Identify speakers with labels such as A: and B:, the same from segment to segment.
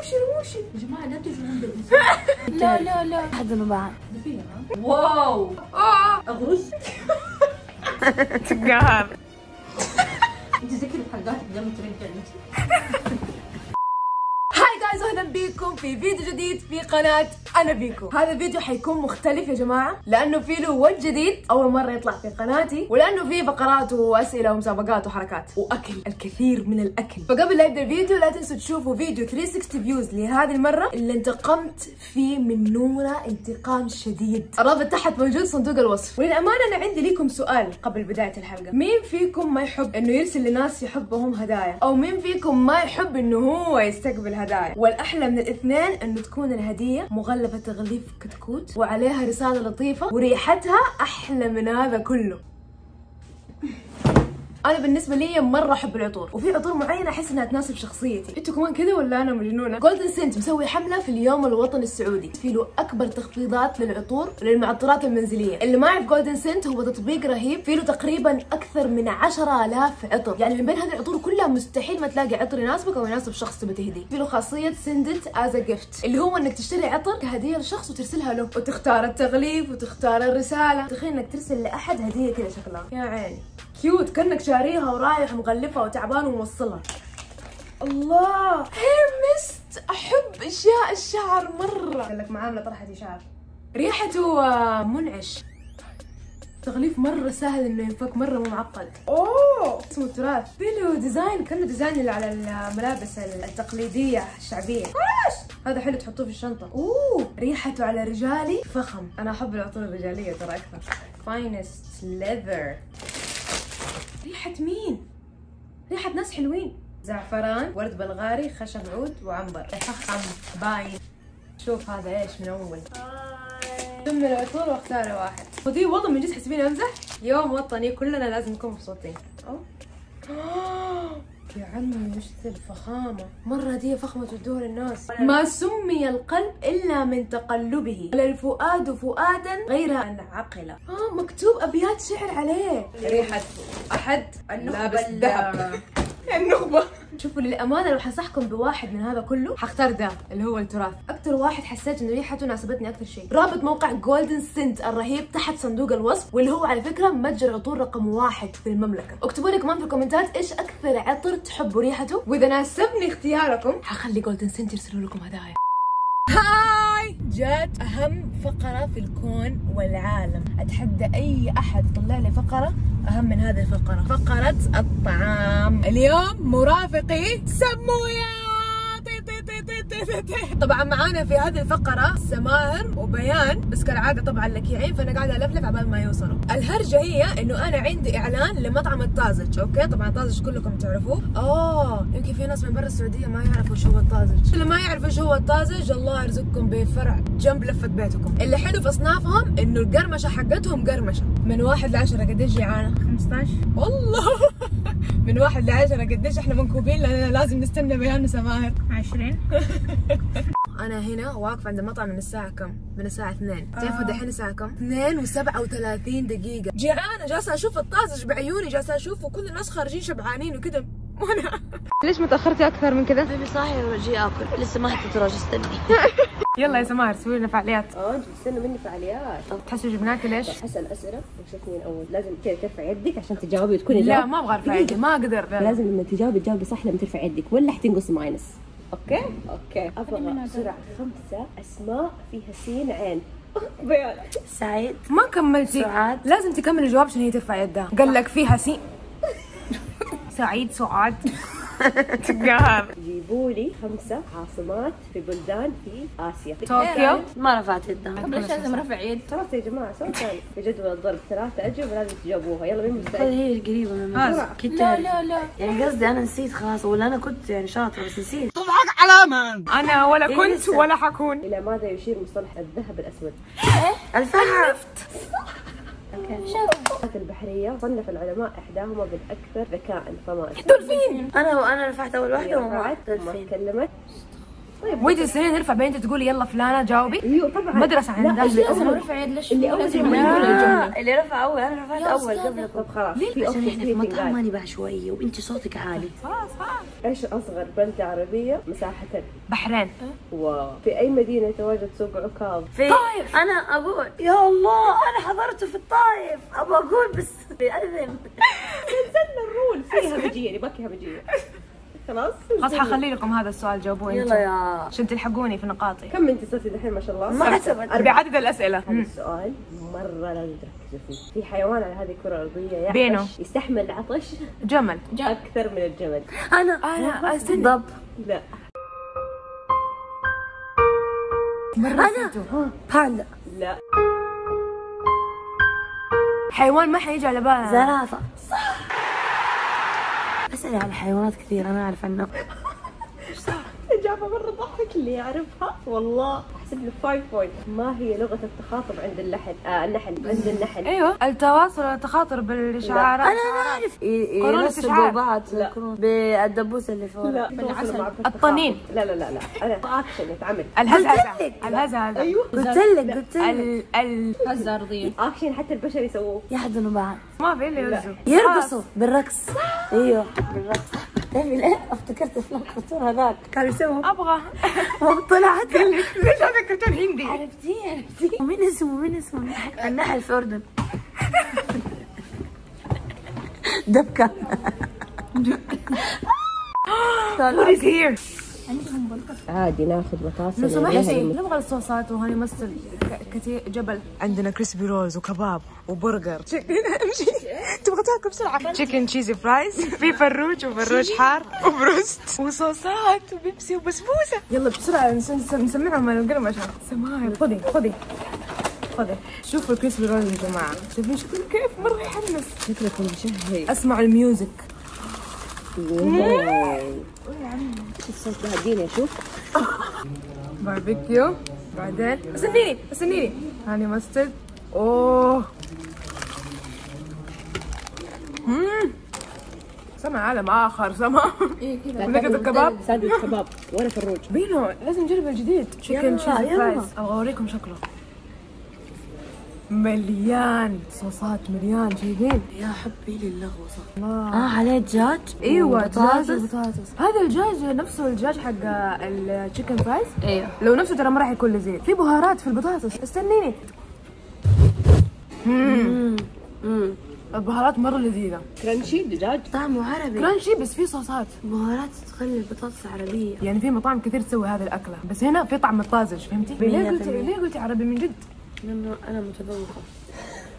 A: رموشي رموشي يا جماعة لا تجرون بالانسان
B: لا لا لا.
A: فيها ها؟ واو. آه. أغرز.
B: تقهر.
A: أنت زي كذا بحلقاتك انت هاي جايز واهلا بيكم في فيديو جديد في قناة أنا بيكو هذا الفيديو حيكون مختلف يا جماعة لأنه في له وجه جديد أول مرة يطلع في قناتي ولأنه في فقرات وأسئلة ومسابقات وحركات وأكل الكثير من الأكل. فقبل لا يبدأ الفيديو لا تنسوا تشوفوا فيديو 360 فيوز لهذه المرة اللي انتقمت فيه من نورة انتقام شديد. الرابط تحت موجود صندوق الوصف. وللأمانة أنا عندي لكم سؤال قبل بداية الحلقة. مين فيكم ما يحب إنه يرسل لناس يحبهم هدايا؟ أو مين فيكم ما يحب إنه هو يستقبل هدايا؟ والأحلى من الاثنين إنه تكون الهدية مغلفة تغليف كتكوت وعليها رسالة لطيفة وريحتها أحلى من هذا كله. أنا بالنسبة لي مرة أحب العطور وفي عطور معينة أحس إنها تناسب شخصيتي. أنتوا كمان كذا ولا أنا مجنونة؟ جولدن سنت مسوي حملة في اليوم الوطني السعودي في له أكبر تخفيضات للعطور وللمعطرات المنزلية. اللي ما يعرف جولدن سنت هو تطبيق رهيب في له تقريبا أكثر من 10000 عطر. يعني من بين هذه العطور كلها مستحيل ما تلاقي عطر يناسبك أو يناسب شخص تبي تهديه. في له خاصية سندت از جيفت اللي هو إنك تشتري عطر كهدية لشخص وترسلها له. وتختار التغليف وتختار الرسالة. تخيل إنك ترسل لأحد هدية كذا شكلها. يا عيني. كيوت كأنك شاريها ورايح مغلفها وتعبان وموصلها الله هير ميست أحب أشياء الشعر مرة قال لك معامله طرحة شعر ريحته آه، منعش تغليف مرة سهل إنه ينفك مرة مو معقد. أوه اسمه تراث. في له ديزاين كأنه ديزاين اللي على الملابس التقليدية الشعبية. إيش؟ هذا حلو تحطوه في الشنطة. أوه ريحته على رجالي فخم. أنا أحب العطور الرجالية ترى أكثر. فاينست ليذر. ريحة مين؟ ريحة ناس حلوين. زعفران ورد بلغاري خشب عود وعنبر. فخم باين. شوف هذا إيش من أول. ثم العطور واختار واحد. ودي والله من جد حسبيني أمزح؟ يوم وطني كلنا لازم نكون مبسوطين. يا عمي وش ذا الفخامة. مرة هدية فخمة تدوها للناس ما سمي القلب إلا من تقلبه. ولا الفؤاد فؤادا غير أن عقل آه مكتوب أبيات شعر عليه. ريحة. أحد. لابس ذهب. النخبة. شوفوا للأمانة لو حنصحكم بواحد من هذا كله حختار ده اللي هو التراث. أكثر واحد حسيت إنه ريحته ناسبتني أكثر شيء. رابط موقع Golden Scent الرهيب تحت صندوق الوصف واللي هو على فكرة متجر عطور رقم واحد في المملكة. اكتبوا لي كمان في الكومنتات إيش أكثر عطر تحبوا ريحته. وإذا ناسبني اختياركم حخلي Golden Scent يرسلوا لكم هدايا. جات أهم فقرة في الكون والعالم. أتحدى أي أحد يطلع لي فقرة أهم من هذه الفقرة. فقرة الطعام. اليوم مرافقي سمويا! طبعا معانا في هذه الفقرة سماهر وبيان. بس كالعادة طبعا لكيعين فأنا قاعدة ألفلف عبال ما يوصلوا. الهرجة هي إنه أنا عندي إعلان لمطعم الطازج. أوكي؟ طبعا الطازج كلكم تعرفوه. آه يمكن في ناس من برا السعودية ما يعرفوا شو هو الطازج. اللي ما يعرفوا شو هو الطازج الله يرزقكم بفرع جنب لفة بيتكم. اللي حلو في أصنافهم إنه القرمشة حقتهم قرمشة. من واحد لعشرة قديش جيعانة
B: 15
A: والله. من واحد لعشرة قديش إحنا منكوبين؟ لأننا لازم نستنى بيان وسماهر
B: 20
A: أنا هنا واقفة عند المطعم من الساعة كم؟ من الساعة 2 تعرفوا دحين الساعة كم؟ 2 و37 دقيقة. جيعانه جالسة أشوف الطازج بعيوني جالسة اشوفه وكل الناس خارجين شبعانين وكذا وأنا ليش ما تأخرتي أكثر من كذا؟
B: بيبي صاحي وجي آكل. لسه ما حطيت راجل استني.
A: يلا يا سماهر سوي لنا فعاليات.
C: آه أنتوا بتستنوا مني فعاليات.
A: تحسوا جبناكي ليش؟
C: حسأل أسئلة. وشوفني من أول. لازم كذا ترفع يدك عشان تجاوبي وتكوني
A: لا
C: جاوب
A: ما أبغى أرفع يدي ما أقدر.
C: لازم لما تجاوبي تجاوبي صح لما ترفع يدك ولا حتنقص minus. Okay؟ Okay. أبغى بسرعة. خمسة أسماء فيها سين عين. بيان
B: سعيد.
A: ما كملتي.
B: سعاد.
A: لازم تكمل الجواب عشان هي ترفع يدها. قال لك فيها سين. سعيد سعاد. تقهر.
C: جيبوا لي خمسة عاصمات في بلدان في آسيا.
A: طوكيو.
B: ما رفعت يدها.
C: طب ليش لازم رفع يد؟ خلاص يا جماعة سؤال ثاني في جدول الضرب ثلاثة أجوبة لازم تجاوبوها. يلا مين
B: هذه
C: مستعد؟
B: هي قريبة من لا لا لا. يعني قصدي أنا نسيت خلاص ولا أنا كنت يعني شاطرة بس نسيت.
A: أنا ولا
B: إيه
A: كنت. ولا حكون.
C: إلى ماذا يشير مصطلح الذهب الأسود؟
B: الفحم
C: الحيوانات البحرية صنف العلماء إحداهما بالأكثر ذكاء فما؟
A: دولفين
B: أنا وأنا رفعت أول واحدة
C: ما
B: دولفين
C: تكلمت طيب
A: وإنت تستنين نرفع بعدين انت تقولي يلا فلانة جاوبي.
C: أيوه طبعا.
A: مدرسة
C: لا،
A: عندها.
C: اللي أول
B: ارفع يد ليش؟
C: اللي
B: أول اللي رفع أول أنا رفعت أول قبلكم
C: طب خلاص في
B: عشان إحنا في مطعم. ماني بقى شوية وإنت صوتك عالي.
A: خلاص خلاص
C: إيش أصغر بلدة عربية مساحة؟
A: بحرين.
C: واو. في أي مدينة يتواجد سوق عكاظ
B: في طيب أنا أقول يا الله أنا حضرته في الطايف. أبغى أقول بس. بأذن
C: نزلنا الرول فيها بجية باقي بجية خلاص
A: خلاص حخلي لكم هذا السؤال جاوبوه
B: يلا يا
A: عشان تلحقوني في نقاطي؟
C: كم انت صرتي دحين ما شاء الله؟
B: ما حسبت.
A: بعدد الأسئلة.
C: هذا السؤال مرة لازم تركزوا فيه، في حيوان على هذه الكرة الأرضية يعطش
A: بينو.
C: يستحمل العطش
A: جمل.
C: أكثر من الجمل،
B: أنا.
A: أنا استنى
B: ضب.
C: لا.
B: أنا. باندا
C: لا.
A: حيوان ما حيجي على بالنا
B: زرافة. صح. على حيوانات كثير أنا أعرف عنها
C: إجابة مرة ضحك اللي يعرفها. والله أحسب له 5 بوينت، ما هي لغة التخاطب عند اللحن؟ آه النحل. عند النحل.
A: أيوه. التواصل والتخاطر
B: بالإشعارات. أنا أنا أعرف.
A: قرون.
B: بعض
C: لا.
B: بالدبوس اللي فوق.
C: لا.
A: الطنين.
C: التخاطب. لا لا لا لا. أنا أكشن يتعمل.
B: الهزهزة. لك.
A: الهزهزة.
C: أيوه.
B: قلت لك قلت لك.
A: ال ال.
D: هزة أرضية
C: أكشن حتى البشر يسووه.
B: يحضنوا بعض.
A: ما في اللي يوزو
B: يرقصوا بالرقص. أيوه. بالرقص. تعرفي ليه؟ افتكرت افلام كرتون هذاك. كانوا يسووا
A: أبغى.
B: طلعت.
A: ليش هذا كرتون هندي؟
B: عرفتيه عرفتيه ومين اسمه؟ مين اسمه؟ النحل- النحل في أردن. دبكة.
A: What is here?
C: عادي ناخذ بطاطس
A: لو سمحتي نبغى الصوصات و honey mustard كثير جبل. عندنا crispy rolls وكباب وبرجر. امشي تبغى تاكل بسرعة. chicken cheesy fries في فروج وفروج حار وبروست. وصوصات وبيبسي وبسبوسة. يلا بسرعة نس- نس- نسمعهم القرمشه سماعي خذي خذي. خذي. شوفوا ال crispy rolls يا جماعة. شايفين شكله كيف مرة يحمس.
C: شكلكم مشهي
A: اسمعوا ال music.
C: الصوت ده اديني أشوف
A: باربيكيو بعدين استنيني استنيني honey mustard أوه. سمع عالم آخر سمع.
D: إيه كذا
A: ولقيت الكباب.
C: ساندويتش كباب. ولا فروج.
A: بينو لازم نجرب الجديد. chicken
B: cheese.
A: fries أبغى أوريكم شكله. مليان. صوصات مليان شايفين
B: يا حبي للغوصة
A: الله.
B: آه عليه دجاج
A: إيوه دجاج
B: وبطاطس.
A: وبطاطس. هذا الدجاج نفسه الدجاج حق ال chicken
B: fries إيوه.
A: لو نفسه ترى ما راح يكون لذيذ في بهارات في البطاطس. استنيني.
B: امم
A: البهارات مرة لذيذة.
C: crunchy دجاج
B: طعمه عربي
A: crunchy بس في صوصات.
B: بهارات تخلي البطاطس عربية.
A: يعني في مطاعم كثير تسوي هذه الأكلة. بس هنا في طعم الطازج فهمتي؟ ليه
B: في
A: قلتي. ليه قلتي عربي من جد؟
B: لأنه أنا متذوقة.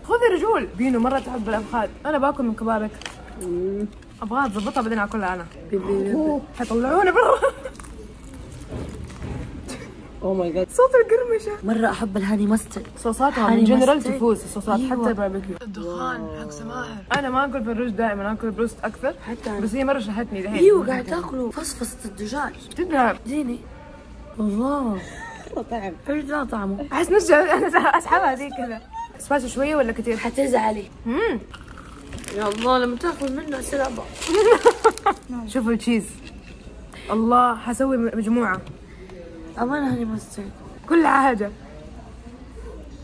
A: خذي رجول. بينو مرة تحب الأفخاذ. أنا باكل من كبابك. أبغاها تظبطها بعدين
B: أكلها أنا.
A: حيطلعوني برا.
C: oh my God
A: صوت القرمشة.
B: مرة أحب ال honey
A: mustard
B: صوصاتها
A: honey in
B: general.
A: تفوز الصوصات
B: أيوة.
A: حتى الباربيكيو الدخان حق سماهر أنا ما أكل فروج دائما أكل بروست أكثر.
B: حتى أنا.
A: بس هي مرة شهتني دحين.
B: أيوه قاعد تأكلوا فصفصة الدجاج.
A: تدرى
B: اديني الله.
C: طعم.
B: إيش ذا طعمه؟
A: أحس نفسي أنا أسحبها زي كذا. spicy شوية ولا كثير؟
B: حتزعلي.
A: امم
B: يا الله لما تأكل منه سلابة
A: شوفوا ال cheese الله حسوي مجموعة.
B: أمانة honey mustard
A: كل حاجة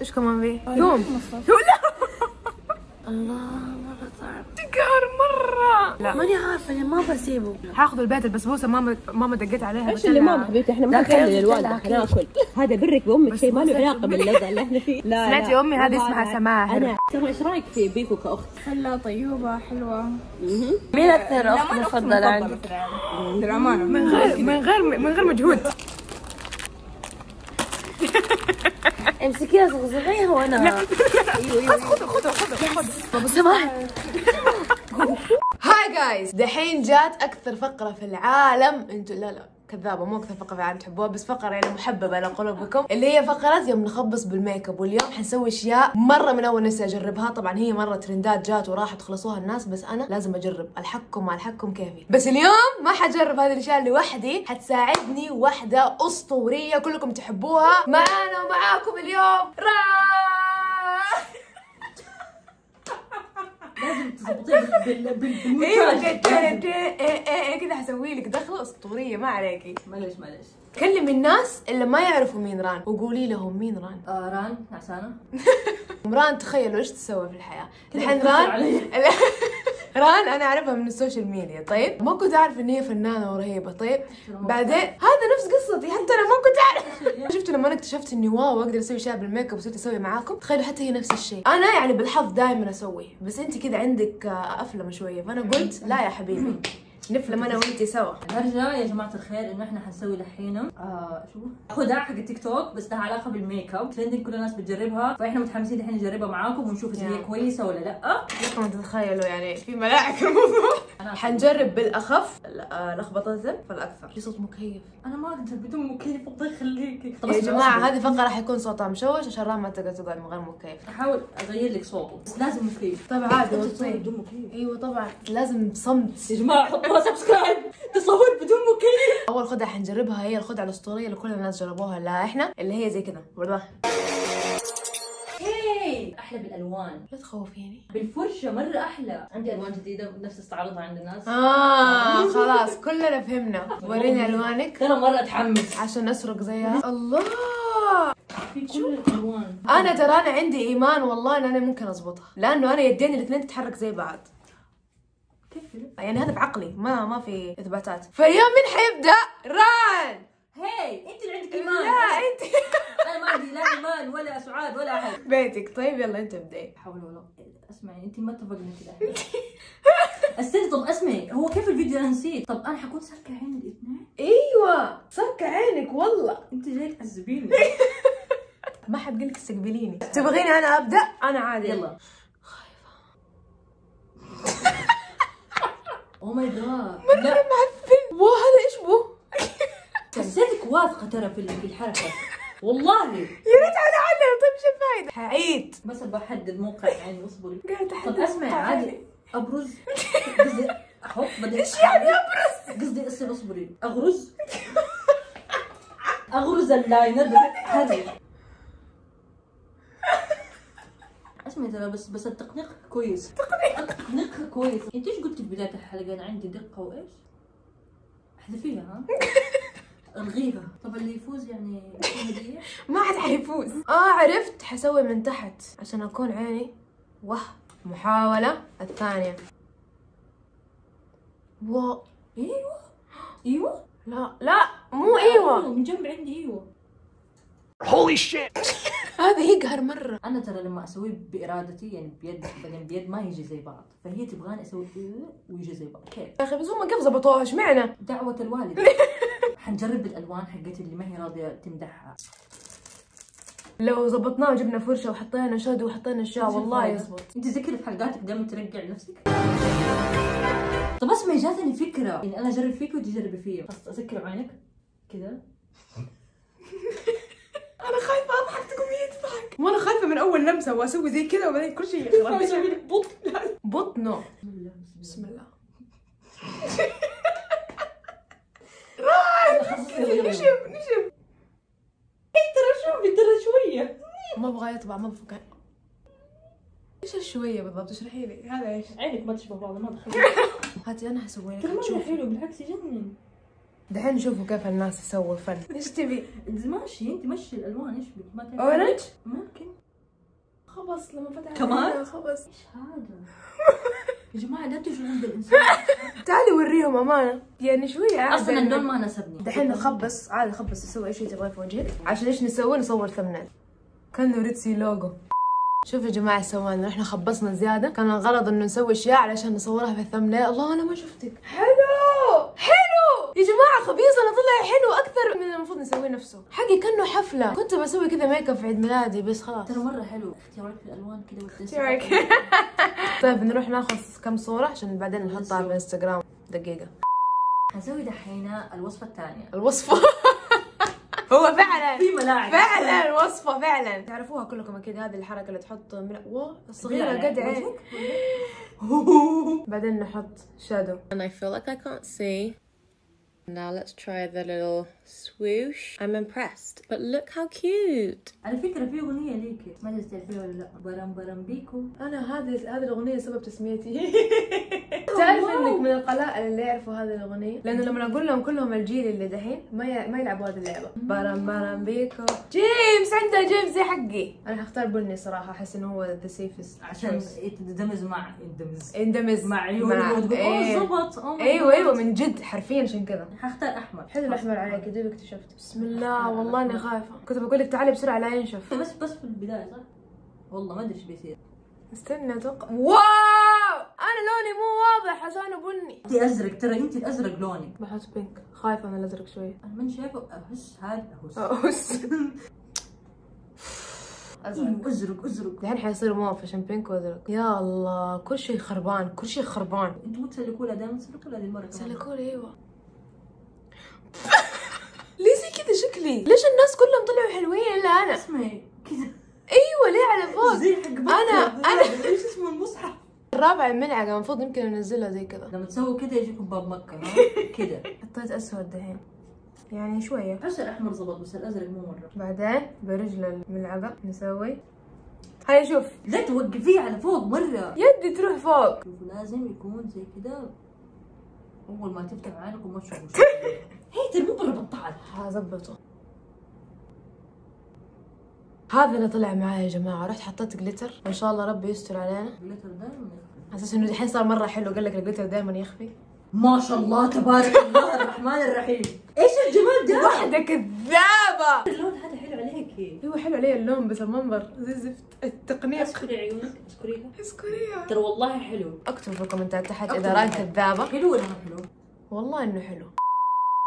A: إيش كمان في؟ ثوم ثوم لا.
B: الله مرة طعم
A: تقهر مرة. لا.
B: ماني عارفة ليه ما بسيبه.
A: حاخذ البيت البسبوسه ماما ماما دقيت عليها إيش
C: اللي ماما حبيبتي إحنا ما نخلي
B: يوم
C: للوالده
B: طلع
C: حناكل هذا برك بأمك شيء ما له علاقة باللذة اللي إحنا فيه. لا
A: سمعتي
C: لا.
A: أمي؟ هذه اسمها. سماهر.
C: أنا ترى إيش رأيك في بيكو كاخت؟
D: خلها طيوبة حلوة.
B: مين أكثر أخت مفضلة عندك؟
D: للأمانة
A: من غير من غير من غير مجهود.
B: امسكيها صغصغيها وأنا
A: خذوا خذوا خذوا
B: سماح
A: hi guys دحين جات أكثر فقرة في العالم. أنتوا لا لا. كذابة مو أكثر فقرة في العالم تحبوها بس فقرة يعني محببة لقلوبكم اللي هي فقره يوم نخبص بال make up واليوم حنسوي أشياء مرة من أول نفسي أجربها. طبعا هي مرة ترندات جات وراحت خلصوها الناس بس أنا لازم أجرب. ألحقكم ألحقكم كيفي. بس اليوم ما حجرب هذه الأشياء لوحدي. حتساعدني واحدة أسطورية كلكم تحبوها. معانا ومعاكم اليوم راح أيوه جد- جد- إيه- إيه- إيه كذا حسوي لك. دخله اسطوريه ما عليكي.
D: معلش معلش.
A: كلمي الناس اللي ما يعرفوا مين ران وقولي لهم مين ران.
D: آه ران نعسانة
A: ران تخيلوا إيش تسوي في الحياة. الحين ران ران أنا أعرفها من ال social media طيب؟ ما كنت أعرف إن هي فنانة ورهيبة طيب؟ بعدين هذا نفس قصتي حتى أنا ما كنت أعرف. شفتوا لما أنا اكتشفت إني wow أقدر أسوي اشياء بال make up وصرت أسوي معاكم؟ تخيلوا حتى هي نفس الشيء. أنا يعني بالحظ دائما أسوي بس أنت كذا عندك آه، افلم شوية فأنا قلت لا يا حبيبي. نفلم أنا وانت سوا.
E: نرجع يا جماعة الخير انه إحنا حنسوي دحين آه شو؟ خداع حق التيك توك بس لها علاقة بال make up. trending كل الناس بتجربها. فاحنا متحمسين دحين نجربها معاكم ونشوف إذا هي
A: يا.
E: كويسة ولا لأ.
A: لكم تتخيلوا يعني في ملاعب. الموضوع حنجرب بالأخف. آه، لخبطة فالأكثر. في صوت مكيف.
E: أنا ما أقدر بدون مكيف الله يخليكي طب
A: يا
E: جماعة.
A: هذه فقرة راح يكون صوتها مشوش عشان رام ما تقدر تقعد من غير مكيف.
E: أحاول أغير لك صوته بس لازم مكيف.
A: طيب عادي.
E: بدون مكيف.
A: أيوه طبعا. لازم صمت.
E: يا جماعة حطوها سبسكرايب تصور بدون مكيف
A: أول خدعة حنجربها هي الخدعة الأسطورية اللي كل الناس جربوها لا إحنا اللي هي زي كذا والله
E: هي أحلى بالألوان.
A: لا تخوفيني
E: بالفرشة مرة أحلى. عندي ألوان جديدة نفس استعرضها عند الناس.
A: آه خلاص كلنا فهمنا. وريني ألوانك.
E: ترى مرة أتحمس.
A: عشان نسرق زيها. الله!
E: في كل الألوان.
A: أنا ترى أنا عندي إيمان والله إن أنا ممكن اضبطها لأنه أنا يدين الاثنين تتحرك زي بعض.
E: كيف؟
A: يعني هذا بعقلي ما ما في إثباتات. فاليوم مين حيبدا ران!
E: هي أنت اللي عندك إيمان.
A: لا أنت.
E: أنا ما عندي لا إيمان ولا سعاد ولا أحد.
A: بيتك. طيب يلا أنت ابدأي.
E: حول ولا اسمعي أنت ما اتفقنا كذا استني طب اسمعي هو كيف الفيديو أنا نسيت؟ طب أنا حكون سالكه عين الاثنين
A: إيوه. سك عينك والله.
E: أنت جاي تعذبيني
A: ما حد قلك استقبليني. تبغيني أنا أبدأ؟ أنا عادي.
E: يلا. أو ماي جاد لا.
A: معفن واه هذا إيش بو؟
E: حسيتك واثقة ترى في الحركة. والله.
A: يا ريت أنا علم طيب إيش الفايدة؟ حعيد.
E: بس بحدد موقع عيني اصبري
A: قاعد
E: طب
A: احدد
E: اسمعي
A: موقع
E: عادي. أبرز. قصدي أحط بعدين إيش
A: يعني أبرز؟
E: قصدي اصبري. أغرز. أغرز اللاينر هذه اسمعي ترى بس بس التقنيق كويس. تقنيقها كويس. أنت إيش قلتي في بداية الحلقة؟ أنا عندي دقة وإيش؟ أحذفيها ها؟ ألغيها. طب اللي يفوز يعني
A: ما حد حيفوز آه عرفت. حسوي من تحت عشان أكون عيني. واه. محاولة الثانية. و.
E: إيوه. إيوه؟
A: لا. لا مو إيوه.
E: من جنب عندي إيوه.
A: هذا يقهر مرة.
E: أنا ترى لما اسويه بإرادتي يعني بيد بعدين بيد ما يجي زي بعض. فهي تبغاني أسوي إيه ويجي زي بعض. كيف
A: يا أخي بس هم كيف ظبطوها اشمعنى؟
E: دعوة الوالد. حنجرب الألوان حقتي اللي ما هي راضية تمدحها.
A: لو ظبطناه وجبنا فرشة وحطينا شادو وحطينا اشياء والله يزبط
E: أنت زي كذا في حلقاتك دائما ترجع لنفسك؟ طب اسمعي جاتني فكرة. يعني أنا أجرب فيك وأنت تجربي فيا. أسكر عينك كذا.
A: أنا تقوم يضحك وأنا خايفة من أول لمسة وأسوي زي كذا وبعدين كل شيء يخرب.
E: بط.
A: بط؟ نو بسم الله. نشف نشف.
E: ترى شوفي ترى شوية
A: ما أبغى يطبع ما أبغى. إيش الشوية بالضبط؟ اشرحي لي. هذا إيش؟
E: عينك ما تشبه بعض ما دخل
A: هاتي أنا حسوي لك
E: ترى مره. حلو بالعكس يجنن
A: دحين نشوفوا كيف الناس يسووا فن إيش تبي؟
E: ماشي إنت مشي الألوان إيش بك؟ ما تعرف.
A: orange؟
E: ممكن.
A: خبص لما فتح
E: كمان؟
A: خبص.
E: إيش هذا؟ يا جماعة لا تجوا عند الانسان
A: تعالي وريهم أمانة. يعني شوية.
E: أصلا اللون ما ناسبني
A: دحين نخبص. عادي نخبص. نسوي أي شيء تبغاه في وجهك. عشان إيش نسوي؟ نصور thumbnail. كان ريتسي لوجو. شوفوا يا جماعة سوينا. إحنا خبصنا زيادة. كان الغرض إنه نسوي أشياء علشان نصورها في ال thumbnail. الله أنا ما شفتك. حلو. يا جماعة خبيصنا طلع حلو أكثر من المفروض نسويه نفسه. حقي كأنه حفلة. كنت بسوي كذا ميك اب في عيد ميلادي بس خلاص.
E: ترى مرة حلو. اختيارك في الالوان كذا
A: طيب نروح ناخذ كم صورة عشان بعدين نحطها على الانستغرام دقيقة.
E: حنسوي دحين الوصفة الثانية.
A: الوصفة. هو فعلا.
E: في ملاعب.
A: فعلا وصفة فعلا. تعرفوها كلكم أكيد هذه الحركة اللي تحط ملا... واو الصغيرة قد عين. بعدين نحط شادو
F: And I feel like I can't see. Now let's try the little
C: Swoosh. I'm impressed. But look how cute.
E: على فكرة في أغنية ليك. ما أدري تعرفيها ولا لا؟ برم برم بيكو.
A: أنا هذه هذه الأغنية سبب تسميتي. تعرف إنك من القلائل اللي يعرفوا هذه الأغنية؟ لأنه لما أقول لهم كلهم الجيل اللي دحين ما ي... ما يلعبوا هذه اللعبة. برم برم بيكو. جيمس عنده جيمس زي حقي أنا حختار بني صراحة أحس إنه هو ذا سيفست
E: عشان يتدمج مع يندمج.
A: اندمج
E: مع عيوني وتقول
A: إيه.
E: أوه زبط my أيوه.
A: أيوه من جد حرفيا عشان كذا.
E: حختار أحمر.
A: حلو الأحمر عليك دوبك اكتشفت. بسم الله والله اني خايفة. كنت بقول لك تعالي بسرعة لا ينشف.
E: بس بس في البداية صح؟ والله ما أدري إيش بيصير.
A: استنى أتوقع. واو! أنا لوني مو واضح عشان بني
E: انت أزرق ترى انت الازرق لونك.
A: بحط بينك خايفة من الأزرق شوية.
E: أنا من شايفة اهس هذا اهس
A: أوس.
E: أزرق أزرق أزرق.
A: الحين حيصير موف عشان بينك وأزرق. يا الله كل شيء خربان كل شيء خربان.
E: أنتوا مو تسلكوا لها دائما تسلكوا لها هذه المره
A: سلكولي أيوه. ليه زي كذا شكلي؟ ليش الناس كلهم طلعوا حلوين إلا أنا؟
E: اسمعي كذا
A: أيوه ليه على فوق؟
E: زي حق.
A: أنا- أنا-
E: إيش اسمه المصحف؟
A: الرابع الملعقة المفروض يمكن أنزلها زي كذا
E: لما تسووا كذا يجيكم باب مكة ها؟ كذا
A: حطيت أسود دحين. يعني شوية.
E: احس الاحمر زبط بس الأزرق مو مرة.
A: بعدين برجل الملعقة نسوي. هاي شوف.
E: لا توقفيه على فوق مرة.
A: يدي تروح فوق.
E: لازم يكون زي كذا أول ما تفتح عينكم ما تشوفوا شيء هي مو برا بطال.
A: هظبطه. هذا اللي طلع معايا يا جماعة. رحت حطيت glitter وان شاء الله ربي يستر علينا.
E: ال glitter دائما يخفي
A: أساس إنه الحين صار مرة حلو. قال لك ال glitter دائما يخفي
E: ما شاء الله تبارك الله الرحمن الرحيم. إيش الجمال ده؟
A: واحدة كذابة
E: عليك
A: هو حلو علي اللون بس المنظر زي زفت التقنية
E: اسكري عيونك اسكريها
A: اسكريها
E: ترى والله حلو.
A: اكتبوا في الكومنتات تحت إذا ران
E: تحت.
A: كذابة
E: حلو ولا ما حلو؟
A: والله إنه حلو.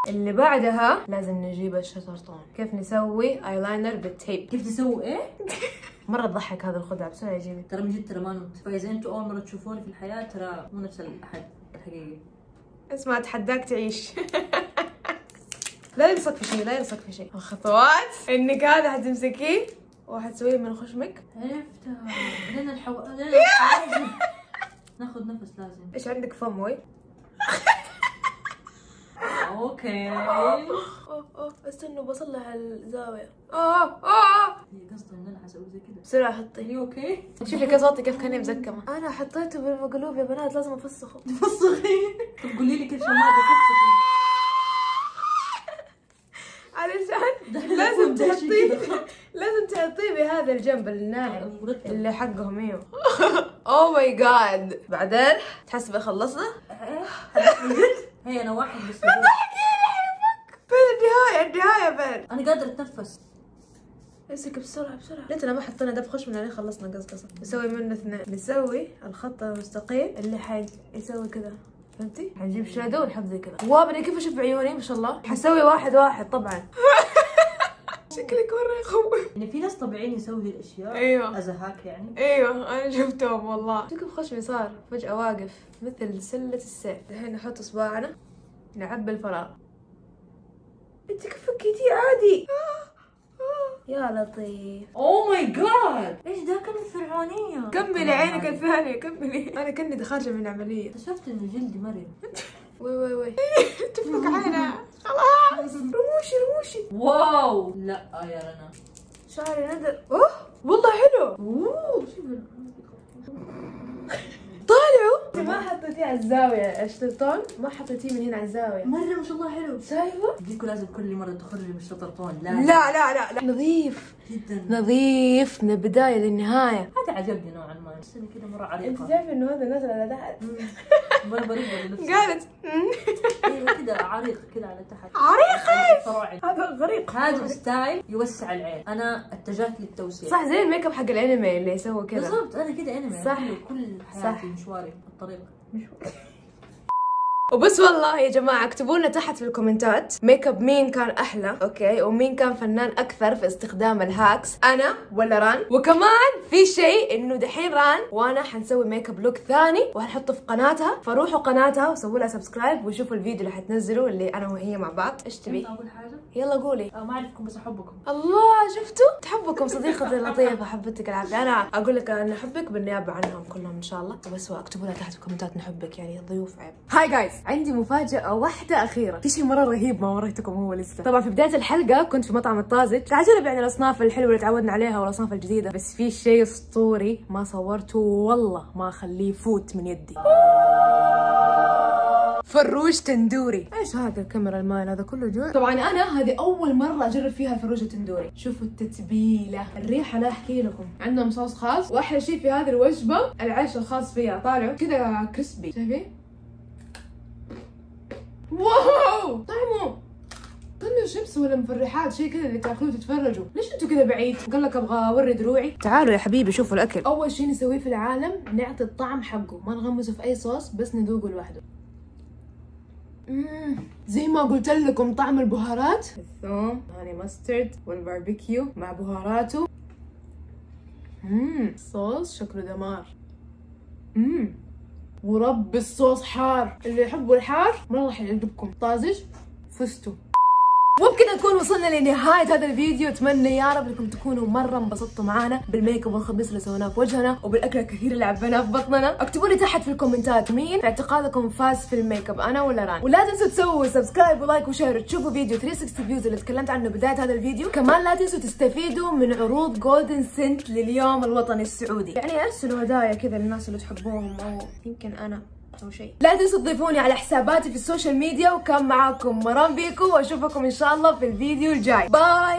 A: اللي بعدها لازم نجيب الشطرطون. كيف نسوي ايلاينر بالتيب
E: كيف تسووا إيه؟
A: مرة تضحك هذا الخدعة بسرعة جيبي
E: ترى من جد ترى ما نمت. فاذا أنتوا أول مرة تشوفوني في الحياة ترى مو نفس الأحد الحقيقي.
A: اسمع اتحداك تعيش. لا يلصق في شيء لا يلصق في شيء. الخطوات إنك هذا حتمسكيه وحتسويه من خشمك.
E: عرفتها لين الحو ناخذ نفس لازم.
A: إيش عندك فم وي؟
E: أوكي.
A: أوه أوه استنوا بصلح الزاوية.
E: أوه أوه ان أنا حسوي زي كذا
A: بسرعة حطي.
E: هي أوكي؟
A: شوفي صوتي كيف كاني مزكمة. أنا حطيته بالمقلوب يا بنات لازم أفسخه.
E: فسخي طب قولي لي كيف شماعة بفسخي
A: علشان
E: دحين
A: لازم تحطيه. لازم تحطيه بهذا الجنب الناعم
E: مرتب.
A: اللي حقهم أيوه oh my god بعدين تحسبي خلصنا
E: من؟ هي أنا واحد بس. بقول.
A: فين النهاية؟ النهاية فين؟
E: أنا قادرة أتنفس.
A: أمسك بسرعة بسرعة. ليتنا ما حطينا دب خشمنا عليه خلصنا قصقصة نسوي منه اثنين. نسوي الخط المستقيم اللي حي يسوي كذا. فهمتي؟ حنجيب shadow ونحط زي كذا. wow أنا كيف أشوف عيوني؟ ما شاء الله. حسوي واحد واحد طبعا. شكلك مرة يخوف
E: يعني في ناس طبيعيين يسووا ذي الأشياء.
A: أيوة.
E: ازهاك يعني.
A: أيوه أنا شفتهم والله. كيف خشمي صار فجأة واقف مثل سلة السيف. الحين نحط اصبعنا نعبي الفراغ. أنت كيف فكيتيه عادي؟ يا لطيف.
E: oh my god إيش ذا كانت فرعونية
A: كملي عينك الثانية كملي. أنا كني خارجة من عملية
E: اكتشفت إنه جلدي مرن
A: وي وي وي. تفك عينها خلاص. رموشي رموشي.
E: wow. لا يا رنا.
A: شعري ندر أوه. والله حلو.
E: أوه.
A: طالعوا أنت ما حطيتيه على الزاوية الشطرطون؟ ما حطيتيه من هنا على الزاوية.
E: مرة ما شاء الله حلو.
A: شايفة؟
E: ديكو لازم كل مرة تخرجي من الشطرطون.
A: لا.
E: لازم
A: لا لا لا. نظيف.
E: جدا.
A: نظيف من البداية للنهاية.
E: هذا عجبني نوعا ما. انه كذا مرة
A: انت
E: عريقة
A: تعرفي إنه هذا نزل على تحت؟
E: مرة بريقة لنفسي.
A: قالت
E: أيوه كذا عريق كذا على تحت.
A: عريق هذا غريق.
E: هذا ستايل يوسع العين. أنا اتجهت للتوسيع.
A: صح زي الميك أب حق الأنمي اللي يسووا كذا
E: بالضبط أنا كذا أنمي.
A: صح.
E: كل. حياتي مشواري الطريق
A: وبس والله يا جماعة اكتبوا لنا تحت في الكومنتات. ميك اب مين كان أحلى okay؟ ومين كان فنان أكثر في استخدام ال hacks؟ أنا ولا ران؟ وكمان في شيء إنه دحين ران وأنا حنسوي makeup look ثاني وهنحطه في قناتها. فروحوا قناتها وسووا لها subscribe وشوفوا الفيديو اللي حتنزله اللي أنا وهي مع بعض. إيش تبي؟
E: أقول حاجة؟
A: يلا قولي.
E: آه، ما أعرفكم بس أحبكم.
A: الله شفتوا؟ تحبكم صديقتي اللطيفة حبتك العافية. أنا أقول لك أنا أحبك بالنيابة عنهم كلهم إن شاء الله. وبس اكتبوا لها تحت في الكومنتات نحبك يعني الضيوف عيب. hi guys عندي مفاجأة واحدة أخيرة. في شيء مرة رهيب ما وريتكم هو لسه. طبعا في بداية الحلقة كنت في مطعم الطازج. تعجب يعني الأصناف الحلوة اللي تعودنا عليها والأصناف الجديدة. بس في شيء أسطوري ما صورته والله ما أخليه يفوت من يدي. فروج تندوري. إيش هذا الكاميرا المايل هذا كله جوع؟ طبعا أنا هذه أول مرة أجرب فيها الفروج التندوري. شوفوا التتبيلة. الريحة لا أحكي لكم. عندهم صوص خاص. وأحلى شيء في هذه الوجبة العيش الخاص فيها. طالعوا كذا crispy شايفين؟ wow! طعمه كله شيبس ولا مفرحات شيء كذا اللي تاكلوه تتفرجوا. ليش أنتوا كذا بعيد؟ قال لك أبغى أوري دروعي. تعالوا يا حبيبي شوفوا الأكل. أول شيء نسويه في العالم نعطي الطعم حقه. ما نغمسه في أي صوص بس نذوقه لوحده. مم. زي ما قلت لكم طعم البهارات. الثوم honey mustard وال barbecue مع بهاراته. مم. صوص شكله دمار. مم. ورب الصوص حار. اللي يحبوا الحار مرة راح يعجبكم. طازج فزتوا وبكذا نكون وصلنا لنهاية هذا الفيديو. أتمنى يا رب أنكم تكونوا مرة انبسطتوا معانا بالميك أب والخبيص اللي سويناه في وجهنا وبالاكل الكثير اللي عبيناه في بطننا. اكتبوا لي تحت في الكومنتات مين في اعتقادكم فاز في الميك أب أنا ولا ران ولا تنسوا تسووا subscribe و like و share وتشوفوا فيديو 360 views اللي تكلمت عنه بداية هذا الفيديو. كمان لا تنسوا تستفيدوا من عروض Golden Scent لليوم الوطني السعودي. يعني أرسلوا هدايا كذا للناس اللي تحبوهم أو يمكن أنا شيء. لا تنسوا تضيفوني على حساباتي في ال social media وكان معاكم مرام بيكو وأشوفكم إن شاء الله في الفيديو الجاي. bye!